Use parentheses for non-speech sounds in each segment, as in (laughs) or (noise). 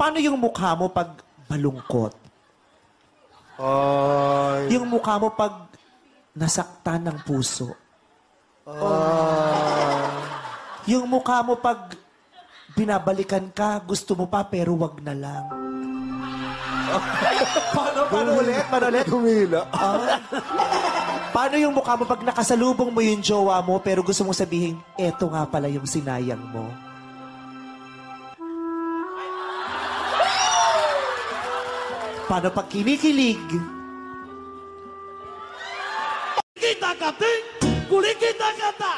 Paano yung mukha mo pag malungkot? Ay. Yung mukha mo pag nasaktan ng puso? Ay. Yung mukha mo pag binabalikan ka, gusto mo pa pero wag na lang. (laughs) paano, paano ulit? Paano ulit? Tumila. Ah. Paano yung mukha mo pag nakasalubong mo yung jowa mo pero gusto mong sabihin, eto nga pala yung sinayang mo? Paano pag kinikilig? kita kating, kulit kita kata,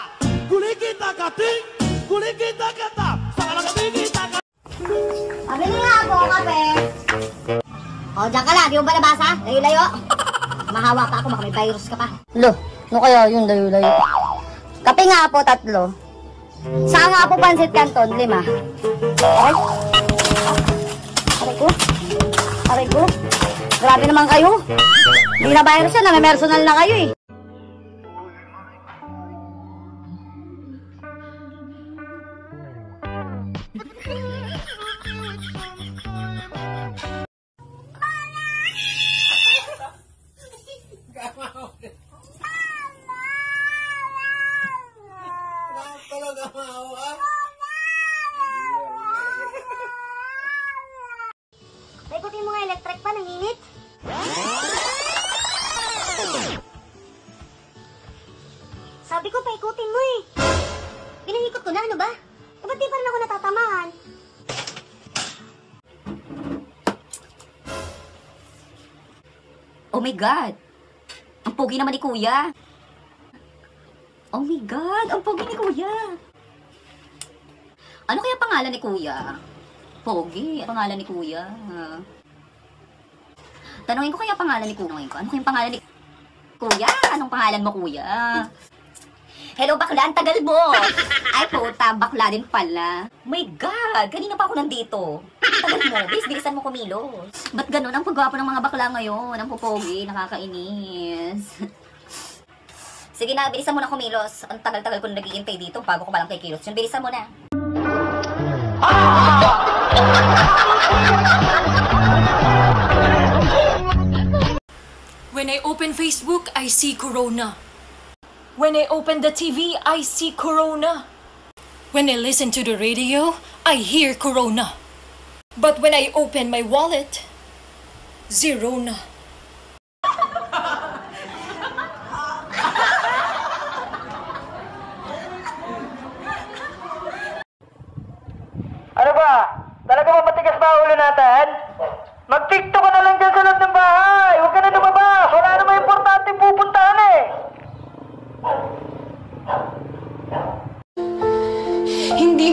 kulit kita kating, kulit kita kata, sangat kating kita kata. Pabili nga ako, kape. O, dyan ka lang. Di mo ba nabasa? Layo-layo. Mahawa pa ako. Baka may virus ka pa. Lo, no kaya yun, layo-layo. Kape nga po, tatlo. Saan nga po pansit canton? Lima. Okay? Aray ko. Aray ko. Grabe naman kayo. Hindi na virus yan, may personal na kayo eh. Paikutin mo nga electric pa, nanginit. Sabi ko, paikutin mo eh. Pinahikot ko na, ano ba? Eh, ba't di pa ako natatamaan? Oh my God! Ang pogi naman ni Kuya. Oh my God! Ang pogi ni Kuya. Ano kaya pangalan ni Kuya? Pogi. Ang pangalan ni Kuya. Tanungin ko kaya pangalan ni Kuya. Ano kaya pangalan ni Kuya? Anong pangalan mo, Kuya? Hello, bakla. Ang tagal mo. Ay, puta. Bakla din pala. My God! Kanina pa ako nandito. Ang tagal mo. Bis, bilisan mo kumilos. Ba't ganun? Ang pagwapo ng mga bakla ngayon. Ang pupogi. Nakakainis. Sige na, bilisan mo na kumilos. Ang tagal-tagal ko na naghihintay dito bago ko palang kikilos. Yun, bilisan mo na. Facebook, I see Corona. When I open the TV, I see Corona. When I listen to the radio, I hear Corona. But when I open my wallet, Zerona.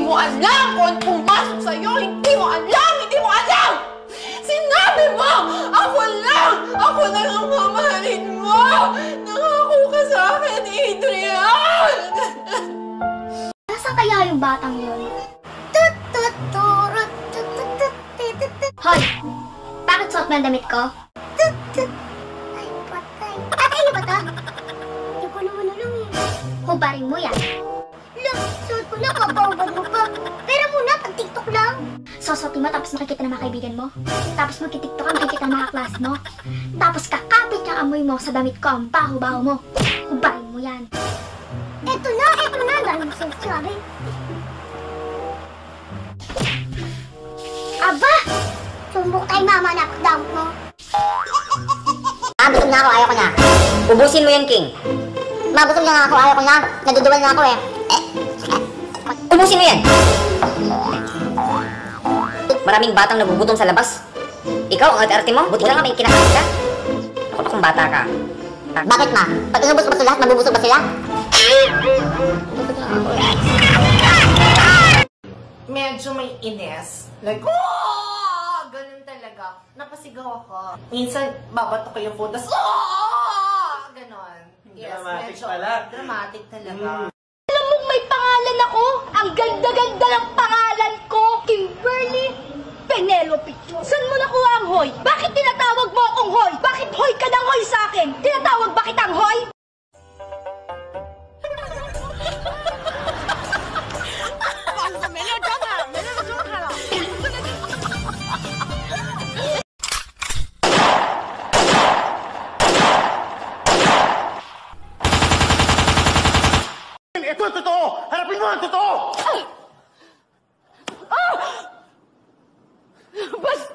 Mo alam kung pumasok sa'yo! Hindi mo alam! Hindi mo alam! Sinabi mo! Ako lang! Ako lang ang mamahalin mo! Nangako ka sa akin, Adrian! (laughs) Nasaan kaya yung batang yun? Hoy! Bakit suot mo ang damit ko? Tut, tut. Ay, patay. Patay na ba to? Hindi ko naman alam eh. Hubarin mo yan. Lang, suot ko na, kapaubad mo pa. Pero muna, pag TikTok lang. Sosotin mo, tapos makikita ng mga kaibigan mo. Tapos magkitiktok ka, makikita ng mga class mo. Tapos kakapit yung amoy mo sa damit ko, ang baho-baho mo. Hubarin mo yan. Eto na, eto na, dahil mo sinasabi. Aba! Sumbok tayo mama na pagdamot mo. Ah, busog na ako. Ayaw ko na. Ubusin mo yan, King. Ma, busog na ako. Ayaw ko na. Naduduwal na ako eh. Ubusin mo yan. Maraming batang nagugutom sa labas. Ikaw, ang arte-arte mo. Buti lang nga may kinakain ka. Ako pa kung bata ka. Bakit ma? Pag inubos mo sa lahat, mabubusog ba sila? Medyo may ines. Like, oh! Ganun talaga. Napasigaw ako. Minsan, babato ko yung phone, tas, oh! Ganon. Yes, Dramatic medyo pala. Dramatic talaga. May pangalan ako. Ang ganda-ganda ng pangalan ko. Kimberly Penelope. Saan mo nakuha ang hoy? Bakit tinatawag mo ang totoo! Harapin mo ang totoo! Bastos ka!